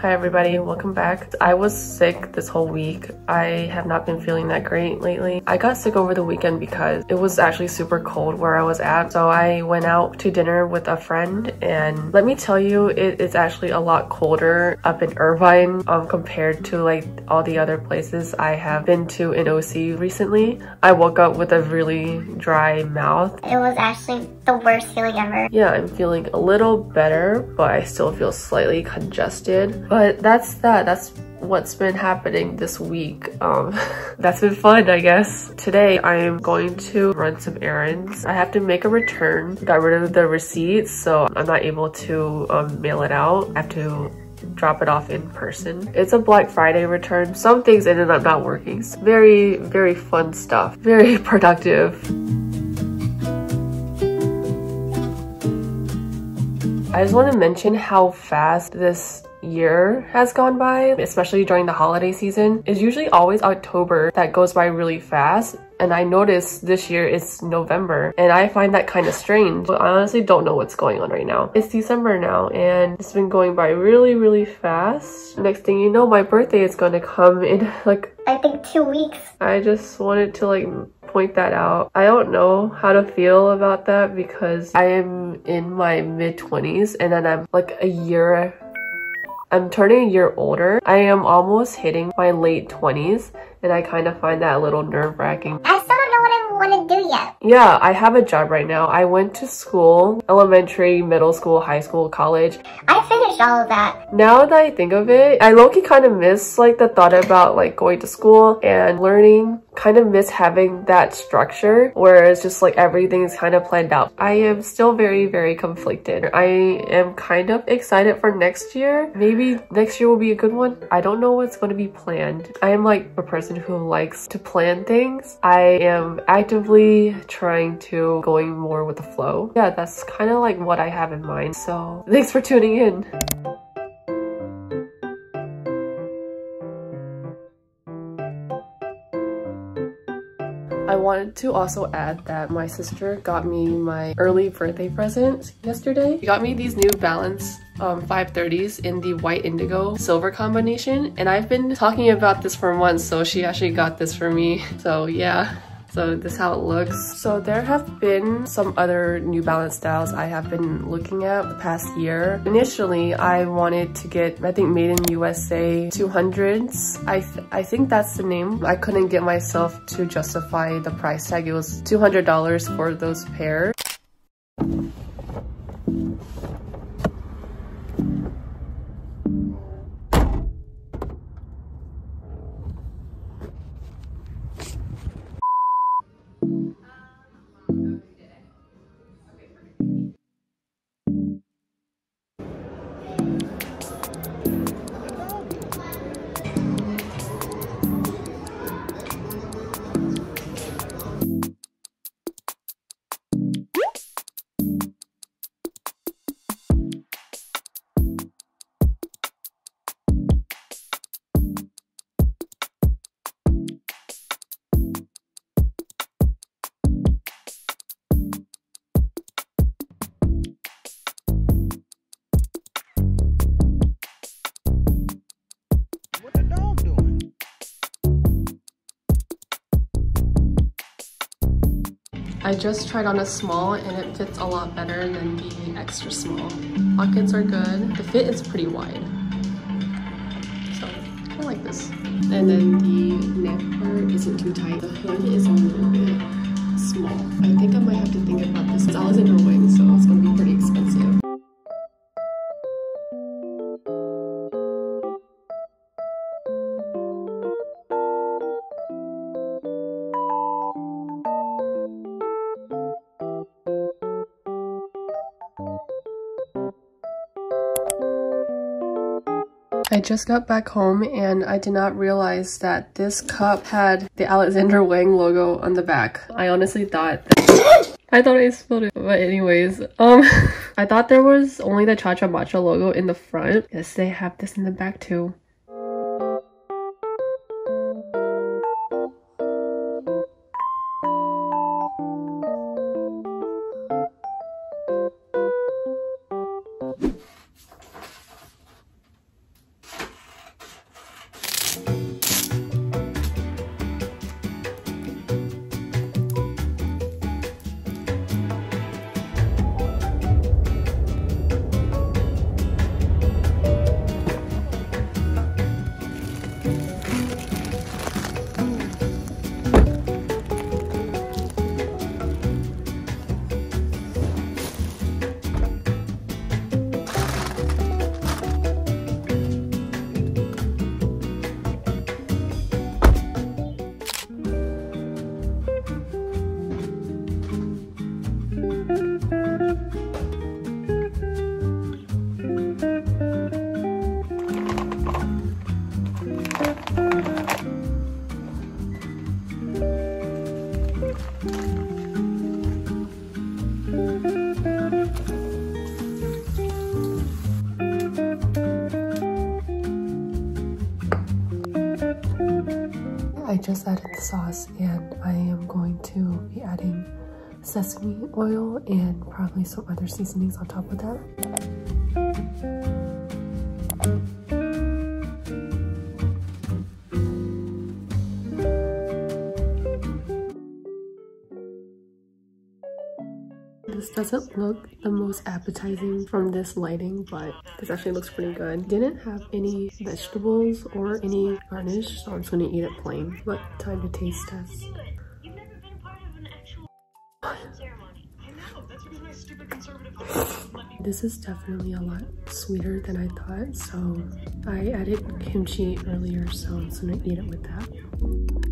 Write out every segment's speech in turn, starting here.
Hi everybody, welcome back. I was sick this whole week. I have not been feeling that great lately. I got sick over the weekend because it was actually super cold where I was at. So I went out to dinner with a friend and let me tell you, it is actually a lot colder up in Irvine um, compared to like all the other places I have been to in OC recently. I woke up with a really dry mouth. It was actually the worst feeling ever. Yeah, I'm feeling a little better, but I still feel slightly congested. But that's that. That's what's been happening this week. Um, that's been fun, I guess. Today, I am going to run some errands. I have to make a return. Got rid of the receipts, so I'm not able to um, mail it out. I have to drop it off in person. It's a Black Friday return. Some things ended up not working. Very, very fun stuff. Very productive. I just want to mention how fast this year has gone by, especially during the holiday season. It's usually always October that goes by really fast. And I noticed this year it's November and I find that kind of strange. But I honestly don't know what's going on right now. It's December now and it's been going by really, really fast. Next thing you know, my birthday is going to come in like... I think two weeks. I just wanted to like point that out. I don't know how to feel about that because I am in my mid 20s and then I'm like a year I'm turning a year older. I am almost hitting my late 20s and I kind of find that a little nerve wracking. I still don't know what I want to do Yeah, I have a job right now. I went to school, elementary, middle school, high school, college. I finished all of that. Now that I think of it, I low-key kind of miss like the thought about like going to school and learning kind of miss having that structure where it's just like everything is kind of planned out. I am still very, very conflicted. I am kind of excited for next year. Maybe next year will be a good one. I don't know what's going to be planned. I am like a person who likes to plan things. I am actively trying to going more with the flow. Yeah, that's kind of like what I have in mind. So thanks for tuning in. I wanted to also add that my sister got me my early birthday present yesterday. She got me these new Balance um, 530s in the white indigo silver combination and I've been talking about this for months so she actually got this for me. So yeah, so this is how it looks. So there have been some other New Balance styles I have been looking at the past year. Initially, I wanted to get, I think Made in USA 200s. I, th I think that's the name. I couldn't get myself to justify the price tag. It was $200 for those pairs. I just tried on a small and it fits a lot better than the extra small. Pockets are good. The fit is pretty wide. So I like this. And then the neck part isn't too tight. The hood is a little bit I just got back home and I did not realize that this cup had the Alexander Wang logo on the back. I honestly thought I thought I spilled it. But anyways, um, I thought there was only the Cha Cha Matcha logo in the front. Yes, they have this in the back too. I just added the sauce and I am going to be adding sesame oil and probably some other seasonings on top of that. Doesn't look the most appetizing from this lighting, but this actually looks pretty good. Didn't have any vegetables or any garnish, so I'm just gonna eat it plain. But time to taste test. This is definitely a lot sweeter than I thought, so I added kimchi earlier, so I'm just gonna eat it with that.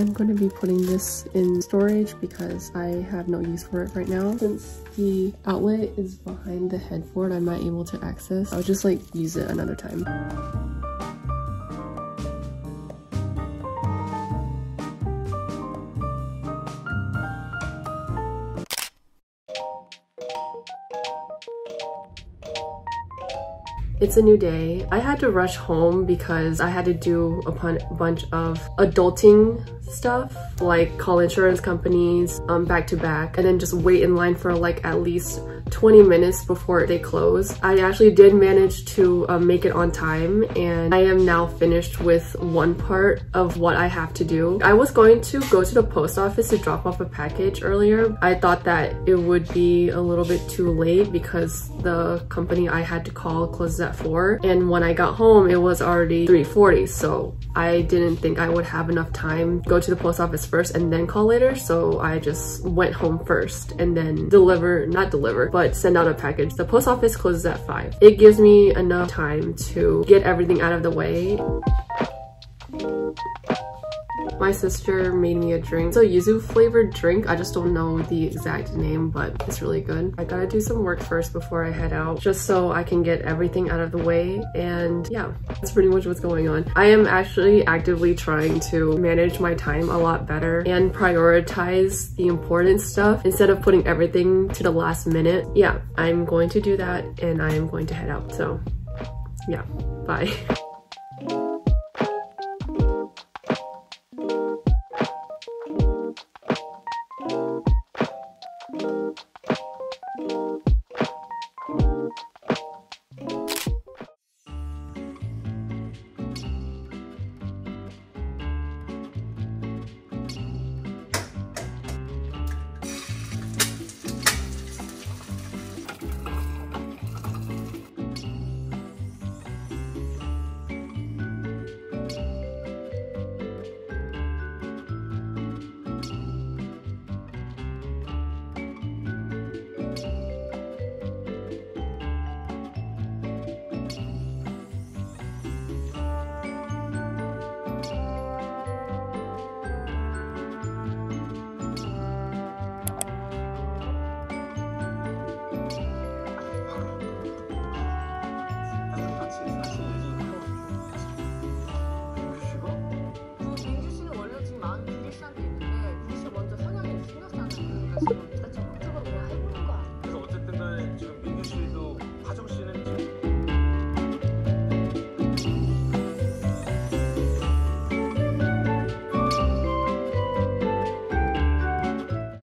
I'm going to be putting this in storage because I have no use for it right now. Since the outlet is behind the headboard I'm not able to access, I'll just like use it another time. It's a new day. I had to rush home because I had to do a bunch of adulting stuff like call insurance companies um, back to back and then just wait in line for like at least 20 minutes before they close. I actually did manage to um, make it on time and I am now finished with one part of what I have to do. I was going to go to the post office to drop off a package earlier. I thought that it would be a little bit too late because the company I had to call closes at 4 and when I got home it was already 3.40 so I didn't think I would have enough time go to the post office first and then call later. So I just went home first and then deliver not deliver but send out a package. The post office closes at 5 it gives me enough time to get everything out of the way my sister made me a drink. It's a yuzu flavored drink. I just don't know the exact name, but it's really good. I gotta do some work first before I head out, just so I can get everything out of the way. And yeah, that's pretty much what's going on. I am actually actively trying to manage my time a lot better and prioritize the important stuff instead of putting everything to the last minute. Yeah, I'm going to do that and I am going to head out. So yeah, bye. 민